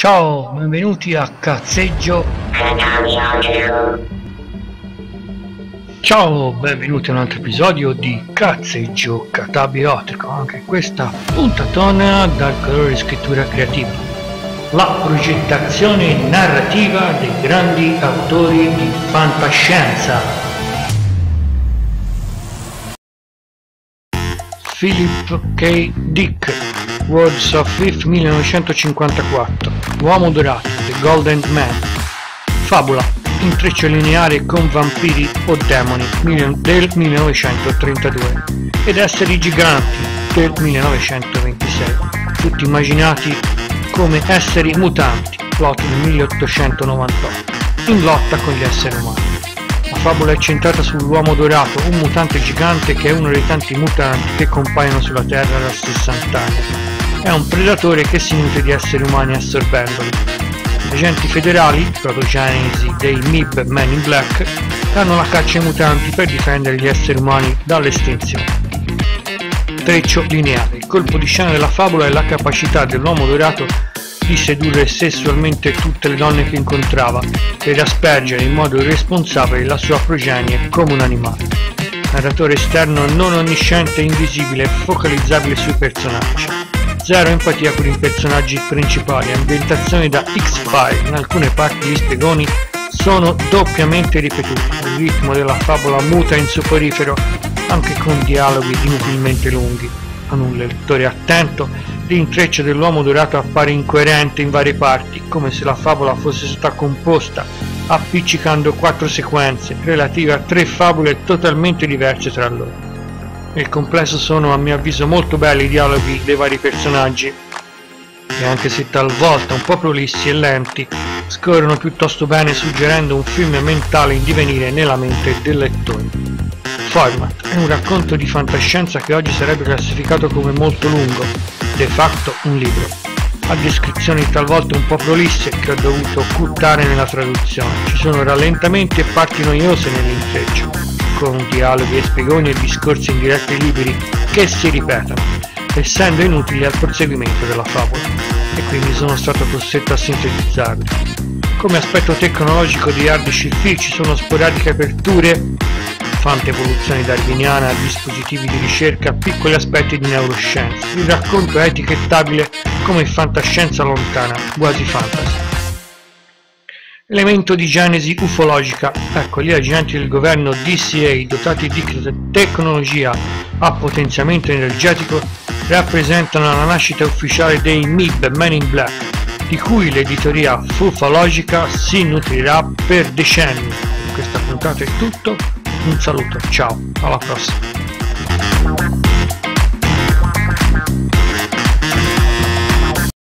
Ciao, benvenuti a Cazzeggio. Ciao, benvenuti a un altro episodio di Cazzeggio Catabiotico, anche questa puntatona dal colore scrittura creativa. La progettazione narrativa dei grandi autori di fantascienza. Philip K. Dick, Words of Fifth 1954, L'uomo dorato, The Golden Man, Fabula, intreccio lineare con vampiri o demoni del 1932 ed esseri giganti del 1926, tutti immaginati come esseri mutanti, plot del 1898, in lotta con gli esseri umani. La favola è centrata sull'uomo dorato, un mutante gigante che è uno dei tanti mutanti che compaiono sulla Terra da 60 anni. È un predatore che si nutre di esseri umani assorbendoli. Gli agenti federali, protogenesi dei MIB Men in Black, danno la caccia ai mutanti per difendere gli esseri umani dall'estinzione. Treccio lineare. Il colpo di scena della favola è la capacità dell'uomo dorato di sedurre sessualmente tutte le donne che incontrava per aspergere in modo irresponsabile la sua progenie come un animale. Narratore esterno non onnisciente, invisibile e focalizzabile sui personaggi. Zero empatia con i personaggi principali, ambientazioni da X-File, in alcune parti gli spiegoni sono doppiamente ripetuti, il ritmo della favola muta in soporifero anche con dialoghi inutilmente lunghi. A un lettore attento l'intreccio dell'uomo dorato appare incoerente in varie parti, come se la favola fosse stata composta appiccicando quattro sequenze relative a tre favole totalmente diverse tra loro. Nel complesso sono a mio avviso molto belli i dialoghi dei vari personaggi e anche se talvolta un po' prolissi e lenti, scorrono piuttosto bene suggerendo un film mentale in divenire nella mente del lettore. Format è un racconto di fantascienza che oggi sarebbe classificato come molto lungo, de facto un libro. Ha descrizioni talvolta un po' prolisse che ho dovuto ocultare nella traduzione. Ci sono rallentamenti e parti noiose nell'intreccio, con dialoghi e spiegoni e discorsi in diretti liberi che si ripetono, essendo inutili al proseguimento della favola, e quindi sono stato costretto a sintetizzarli. Come aspetto tecnologico di hard CF ci sono sporadiche aperture fante evoluzione darwiniana, dispositivi di ricerca, piccoli aspetti di neuroscienza. Il racconto è etichettabile come fantascienza lontana, quasi fantasy. Elemento di genesi ufologica. Ecco, gli agenti del governo DCA dotati di tecnologia a potenziamento energetico rappresentano la nascita ufficiale dei MIB Men in Black, di cui l'editoria ufologica si nutrirà per decenni. In questa puntata è tutto, un saluto, ciao, alla prossima.